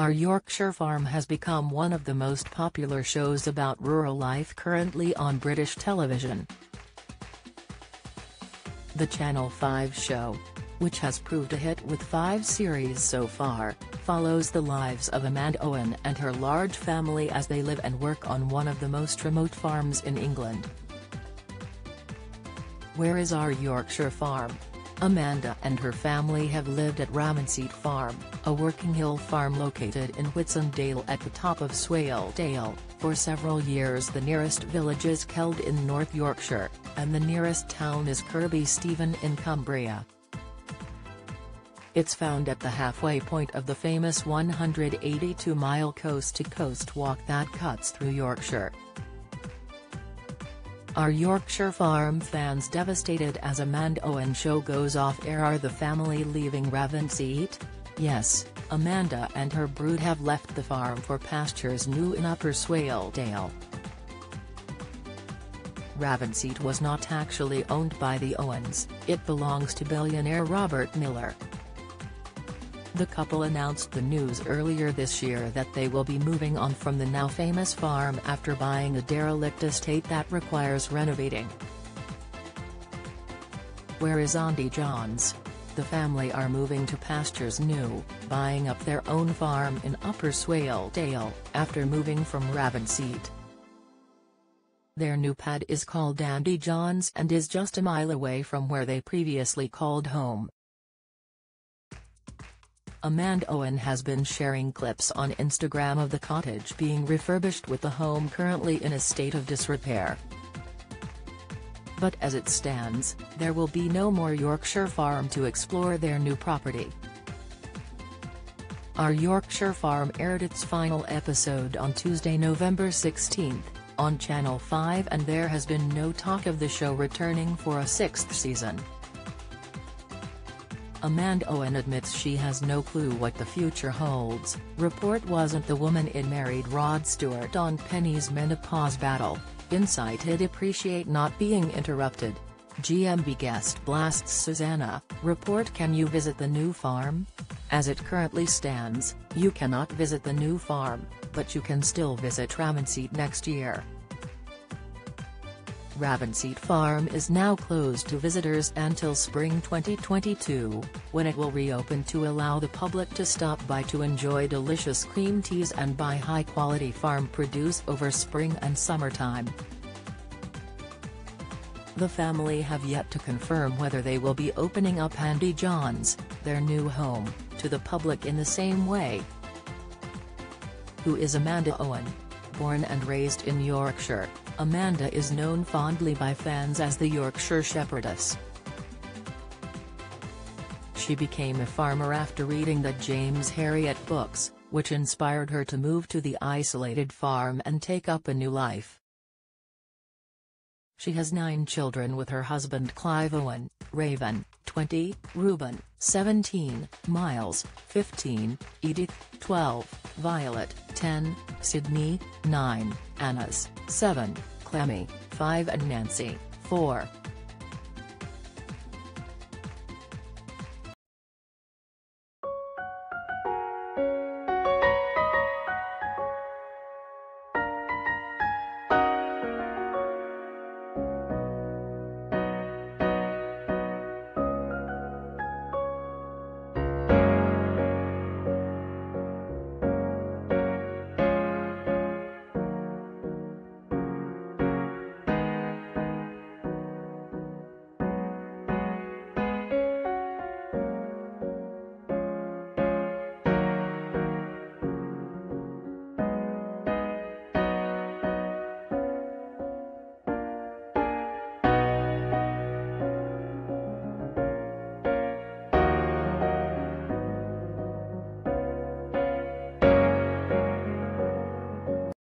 Our Yorkshire Farm has become one of the most popular shows about rural life currently on British television. The Channel 5 show, which has proved a hit with five series so far, follows the lives of Amanda Owen and her large family as they live and work on one of the most remote farms in England. Where is our Yorkshire farm? Amanda and her family have lived at Ravenseat Farm, a working hill farm located in Whitsundale at the top of Swaledale, for several years the nearest village is Keld in North Yorkshire, and the nearest town is Kirkby Stephen in Cumbria. It's found at the halfway point of the famous 182-mile coast-to-coast walk that cuts through Yorkshire. Are Yorkshire Farm fans devastated as Amanda Owen show goes off air are the family leaving Ravenseat? Yes, Amanda and her brood have left the farm for pastures new in Upper Swaledale. Ravenseat was not actually owned by the Owens, it belongs to billionaire Robert Miller. The couple announced the news earlier this year that they will be moving on from the now famous farm after buying a derelict estate that requires renovating. Where is Anty John's? The family are moving to pastures new, buying up their own farm in Upper Swaledale, after moving from Ravenseat. Their new pad is called Anty John's and is just a mile away from where they previously called home. Amanda Owen has been sharing clips on Instagram of the cottage being refurbished with the home currently in a state of disrepair. But as it stands, there will be no more Yorkshire Farm to explore their new property. Our Yorkshire Farm aired its final episode on Tuesday November 16, on Channel 5 and there has been no talk of the show returning for a sixth season. Amanda Owen admits she has no clue what the future holds, report wasn't the woman in married Rod Stewart on Penny's menopause battle, incited appreciate not being interrupted. GMB guest blasts Susanna, report can you visit the new farm? As it currently stands, you cannot visit the new farm, but you can still visit Ravenseat next year. Ravenseat Farm is now closed to visitors until spring 2022, when it will reopen to allow the public to stop by to enjoy delicious cream teas and buy high-quality farm produce over spring and summertime. The family have yet to confirm whether they will be opening up Anty John's, their new home, to the public in the same way. Who is Amanda Owen? Born and raised in Yorkshire, Amanda is known fondly by fans as the Yorkshire Shepherdess. She became a farmer after reading the James Herriot books, which inspired her to move to the isolated farm and take up a new life. She has nine children with her husband Clive Owen, Raven, 20, Reuben, 17, Miles, 15, Edith, 12, Violet, 10, Sidney, 9, Annas, 7, Clemmie, 5 and Nancy, 4.